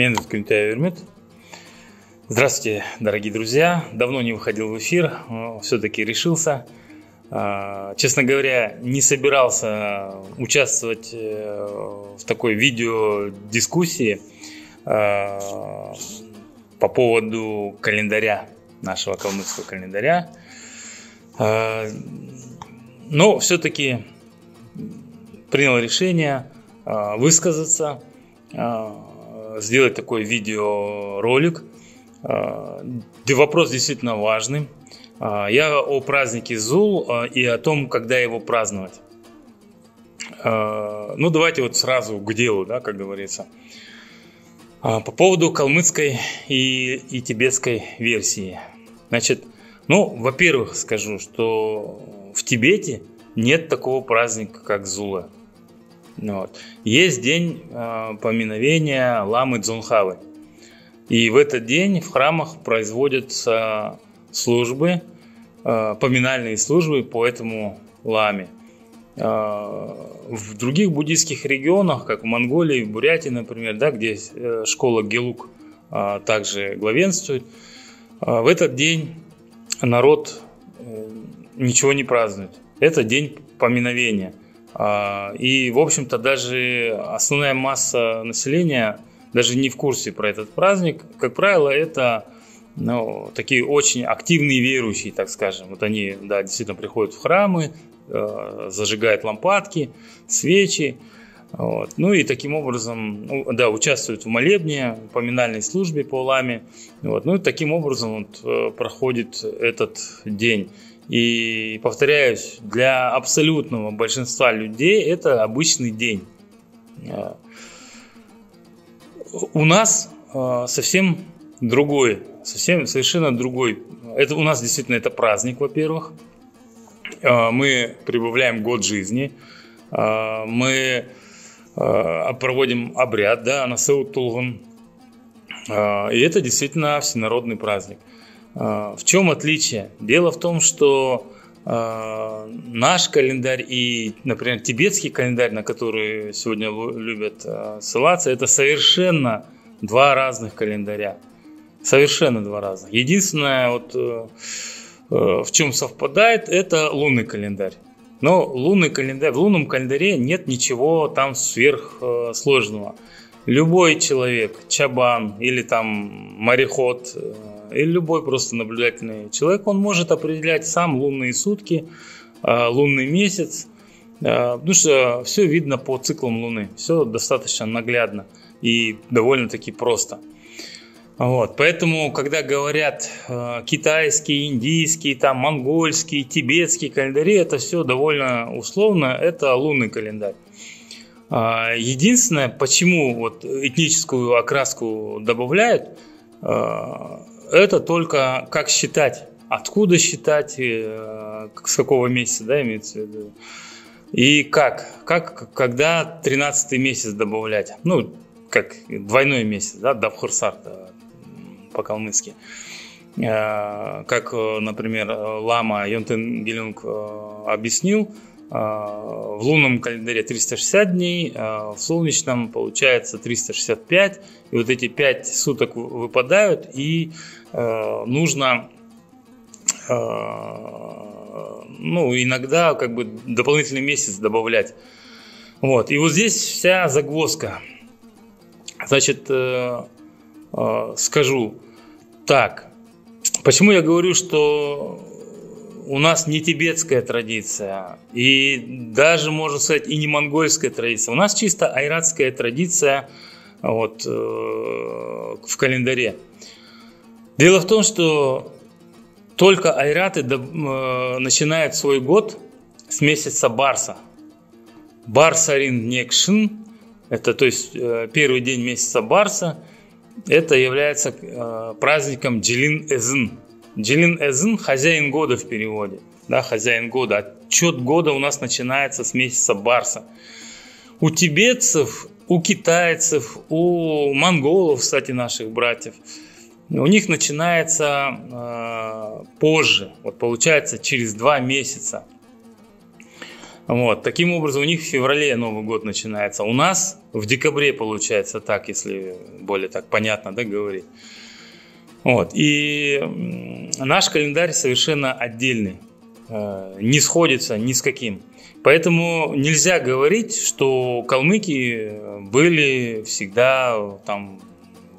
Зовут Кюнтая Вермют. Здравствуйте, дорогие друзья. Давно не выходил в эфир, все-таки решился. А, честно говоря, не собирался участвовать э, в такой видеодискуссии по поводу календаря, нашего калмыцкого календаря. Но все-таки принял решение высказаться, сделать такой видеоролик. Где вопрос действительно важный. Я о празднике Зул и о том, когда его праздновать. Ну, давайте вот сразу к делу, да, как говорится. По поводу калмыцкой и, и тибетской версии. Значит, ну, во-первых, скажу, что в Тибете нет такого праздника, как Зула. Вот. Есть день э, поминовения ламы Дзунхавы. И в этот день в храмах производятся службы, э, поминальные службы по этому ламе. Э, в других буддийских регионах, как в Монголии, в Бурятии, например, да, где э, школа Гелук э, также главенствует, э, в этот день народ э, ничего не празднует. Это день поминовения – и, в общем-то, даже основная масса населения даже не в курсе про этот праздник. Как правило, это ну, такие очень активные верующие, так скажем. Вот они, да, действительно приходят в храмы, э, зажигают лампадки, свечи. Вот. Ну и таким образом, ну, да, участвуют в молебне, поминальной службе по ламе. Вот. Ну и таким образом вот, э, проходит этот день. И повторяюсь, для абсолютного большинства людей это обычный день. А, у нас а, совсем другой, совсем совершенно другой. Это у нас действительно это праздник, во-первых. А, мы прибавляем год жизни. Мы проводим обряд, да, на Сеутулган. И это действительно всенародный праздник. А, в чем отличие? Дело в том, что а, наш календарь и, например, тибетский календарь, на который сегодня любят а, ссылаться, это совершенно два разных календаря. Совершенно два разных. Единственное, вот, э, э, в чем совпадает, это лунный календарь. Но лунный календарь, в лунном календаре нет ничего там сверхсложного. Любой человек, чабан или там мореход, э, или любой просто наблюдательный человек, он может определять сам лунные сутки, а, лунный месяц, а, потому что все видно по циклам Луны, все достаточно наглядно и довольно-таки просто. Вот, поэтому, когда говорят э, китайские, индийские, там, монгольские, тибетские календари, это все довольно условно, это лунный календарь. Э, единственное, почему вот этническую окраску добавляют, это только как считать, откуда считать, э, с какого месяца, да, имеется в виду. И как, как, когда 13 месяц добавлять, ну, как двойной месяц, да, Давхурсар по-калмыцки. Э, как, например, Лама Йонтен э, объяснил, в лунном календаре 360 дней, в солнечном получается 365. И вот эти 5 суток выпадают, и Э, нужно э, ну, иногда как бы дополнительный месяц добавлять. Вот. И вот здесь вся загвоздка. Значит, э, скажу так. Почему я говорю, что у нас не тибетская традиция, и даже, можно сказать, и не монгольская традиция. У нас чисто айратская традиция вот, в календаре. Дело в том, что только айраты э, начинают свой год с месяца Барса. Барсарин Некшин, это то есть э, первый день месяца Барса, это является э, праздником Джилин Эзн. Джилин Эзн – хозяин года в переводе. Да, хозяин года. Отчет года у нас начинается с месяца Барса. У тибетцев, у китайцев, у монголов, кстати, наших братьев – у них начинается э, позже, вот получается через два месяца. Вот. Таким образом, у них в феврале Новый год начинается. У нас в декабре получается так, если более так понятно да, говорить. Вот. И наш календарь совершенно отдельный, э, не сходится ни с каким. Поэтому нельзя говорить, что калмыки были всегда там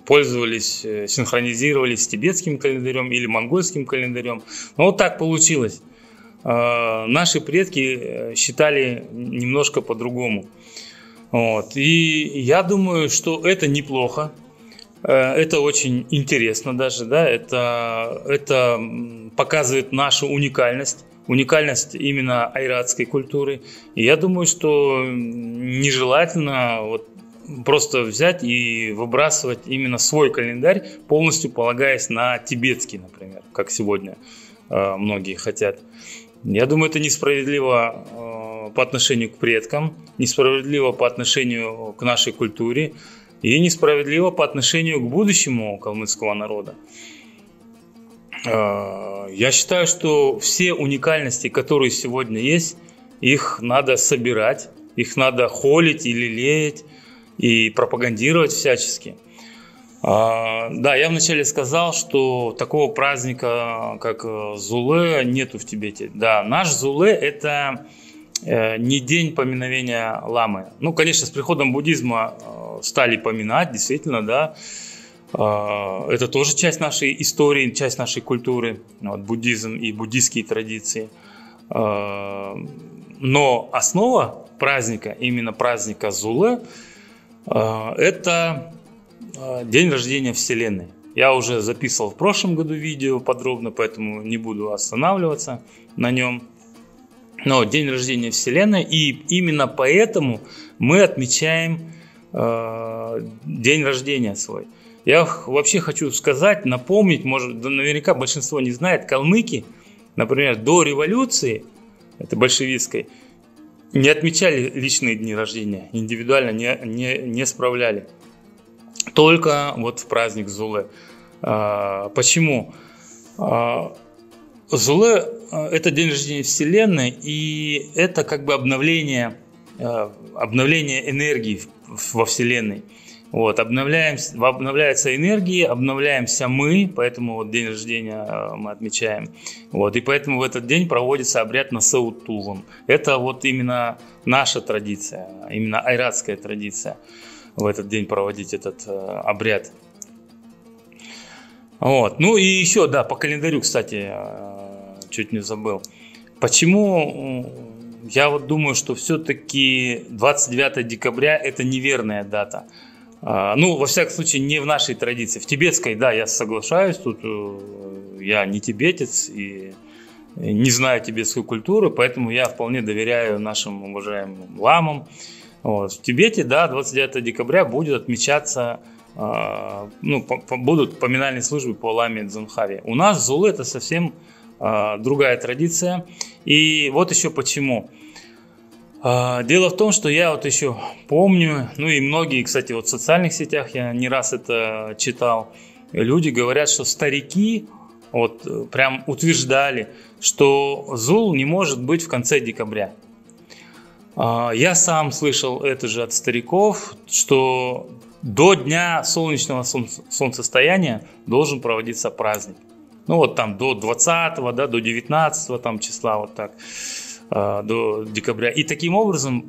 пользовались, э, синхронизировались с тибетским календарем или монгольским календарем. Но вот так получилось. Э, наши предки э, считали немножко по-другому. Вот. И я думаю, что это неплохо. Э, это очень интересно даже, да, это, это показывает нашу уникальность, уникальность именно айратской культуры. И я думаю, что нежелательно вот просто взять и выбрасывать именно свой календарь, полностью полагаясь на тибетский, например, как сегодня многие хотят. Я думаю, это несправедливо э, по отношению к предкам, несправедливо по отношению к нашей культуре и несправедливо по отношению к будущему калмыцкого народа. Э, я считаю, что все уникальности, которые сегодня есть, их надо собирать, их надо холить или лелеять и пропагандировать всячески – а, да, я вначале сказал, что такого праздника, как э, Зуле, нету в Тибете. Да, наш Зуле – это не день поминовения ламы. Ну, конечно, с приходом буддизма э, стали поминать, действительно, да. А, это тоже часть нашей истории, часть нашей культуры, вот, буддизм и буддийские традиции. Но основа праздника, именно праздника Зуле, это день рождения Вселенной. Я уже записывал в прошлом году видео подробно, поэтому не буду останавливаться на нем. Но день рождения Вселенной, и именно поэтому мы отмечаем э, день рождения свой. Я вообще хочу сказать, напомнить, может, наверняка большинство не знает, калмыки, например, до революции, это большевистской, не отмечали личные дни рождения, индивидуально не, не, не справляли только вот в праздник Зуле. А, почему? А, Зуле – это день рождения Вселенной, и это как бы обновление, а, обновление энергии во Вселенной. Вот, обновляемся, обновляются энергии, обновляемся мы, поэтому вот день рождения мы отмечаем. Вот, и поэтому в этот день проводится обряд на Саутуван. Это вот именно наша традиция, именно айратская традиция в этот день проводить этот э, обряд. Вот. Ну и еще, да, по календарю, кстати, э, чуть не забыл. Почему я вот думаю, что все-таки 29 декабря это неверная дата. А, ну, во всяком случае, не в нашей традиции. В тибетской, да, я соглашаюсь, тут э, я не тибетец и не знаю тибетскую культуру, поэтому я вполне доверяю нашим уважаемым ламам. Вот. В Тибете, да, 29 декабря будет отмечаться, э, ну, по, по, будут поминальные службы по Ламе Дзунхаре. У нас Зулы это совсем другая традиция. И вот еще почему. Э, дело в том, что я вот еще помню, ну и многие, кстати, вот в социальных сетях я не раз это читал, люди говорят, что старики вот прям утверждали, что Зул не может быть в конце декабря. А, я сам слышал это же от стариков, что до дня солнечного солнцестояния должен проводиться праздник. Ну вот там до 20 да, до 19 там числа, вот так, а, до декабря. И таким образом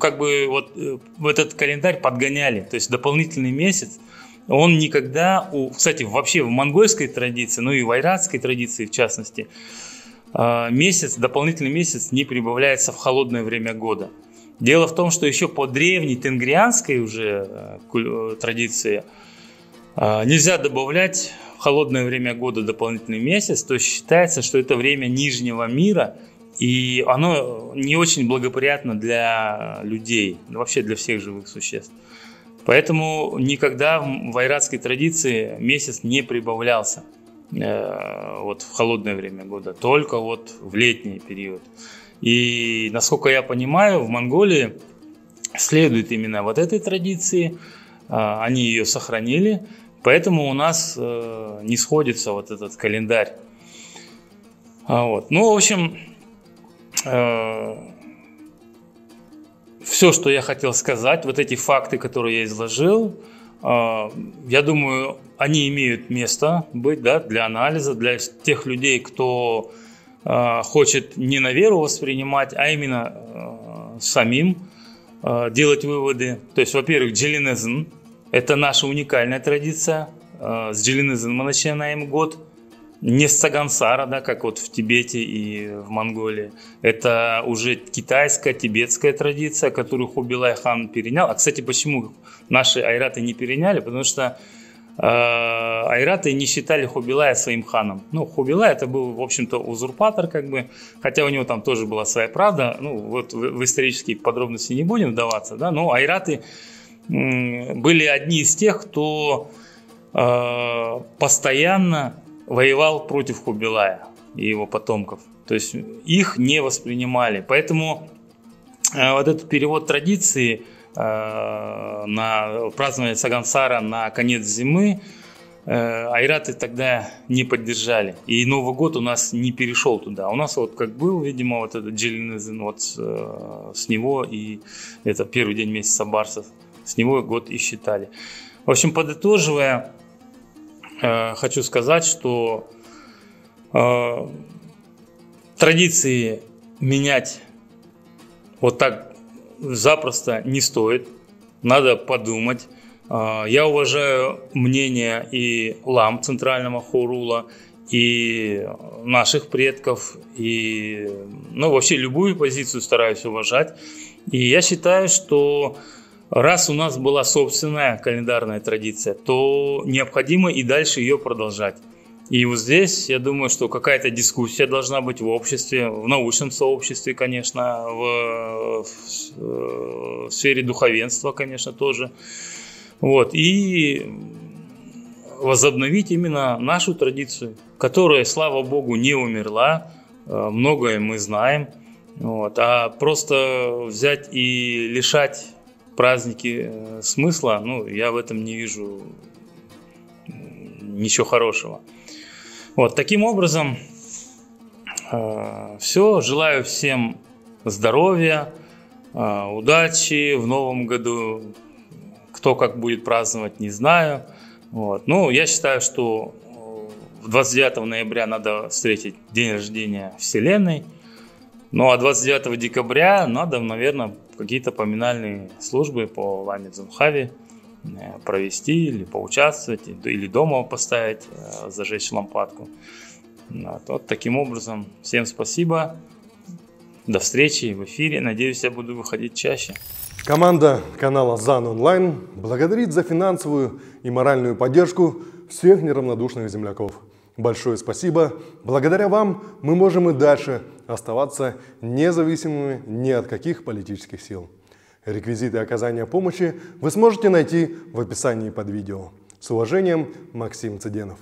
как бы вот э, этот календарь подгоняли, то есть дополнительный месяц, он никогда, у, кстати, вообще в монгольской традиции, ну и в айратской традиции в частности, а, месяц, дополнительный месяц не прибавляется в холодное время года. Дело в том, что еще по древней тенгрианской уже э, э, традиции а, нельзя добавлять холодное время года дополнительный месяц, то считается, что это время нижнего мира, и оно не очень благоприятно для людей, вообще для всех живых существ. Поэтому никогда в айратской традиции месяц не прибавлялся. Э, вот в холодное время года, только вот в летний период. И насколько я понимаю, в Монголии следует именно вот этой традиции, э, они ее сохранили, поэтому у нас э, не сходится вот этот календарь. А вот. Ну, в общем, э, все, что я хотел сказать, вот эти факты, которые я изложил, э, я думаю, они имеют место быть да, для анализа, для тех людей, кто э, хочет не на веру воспринимать, а именно э, самим э, делать выводы. То есть, во-первых, джилинезн – это наша уникальная традиция. Э, с джилинезн мы начинаем год – не с Сагансара, да, как вот в Тибете и в Монголии. Это уже китайская, тибетская традиция, которую Хубилай хан перенял. А, кстати, почему наши айраты не переняли? Потому что э, айраты не считали Хубилая своим ханом. Ну, Хубилай это был, в общем-то, узурпатор, как бы, хотя у него там тоже была своя правда. Ну, вот в, в исторические подробности не будем вдаваться, да, но айраты были одни из тех, кто э, постоянно воевал против Хубилая и его потомков. То есть их не воспринимали. Поэтому э, вот этот перевод традиции э, на празднование Сагансара на конец зимы э, айраты тогда не поддержали. И Новый год у нас не перешел туда. У нас вот как был, видимо, вот этот Джилинезен, вот с него и это первый день месяца Барсов, с него год и считали. В общем, подытоживая, Э, хочу сказать, что э, традиции менять вот так запросто не стоит. Надо подумать. Э, я уважаю мнение и лам центрального хорула, и наших предков, и ну, вообще любую позицию стараюсь уважать. И я считаю, что Раз у нас была собственная календарная традиция, то необходимо и дальше ее продолжать. И вот здесь, я думаю, что какая-то дискуссия должна быть в обществе, в научном сообществе, конечно, в, в, в сфере духовенства, конечно, тоже. Вот. И возобновить именно нашу традицию, которая, слава богу, не умерла. Э, многое мы знаем. Вот. А просто взять и лишать праздники э, смысла, ну, я в этом не вижу ничего хорошего. Вот, таким образом, э, все. Желаю всем здоровья, э, удачи в новом году. Кто как будет праздновать, не знаю. Вот. Ну, я считаю, что 29 ноября надо встретить день рождения Вселенной. Ну, а 29 декабря надо, наверное, какие-то поминальные службы по Ламе Дзунхави э, провести или поучаствовать, или дома поставить, э, зажечь лампадку. Вот, вот таким образом. Всем спасибо. До встречи в эфире. Надеюсь, я буду выходить чаще. Команда канала ЗАН Онлайн благодарит за финансовую и моральную поддержку всех неравнодушных земляков. Большое спасибо. Благодаря вам мы можем и дальше оставаться независимыми ни от каких политических сил. Реквизиты оказания помощи вы сможете найти в описании под видео. С уважением, Максим Цыденов.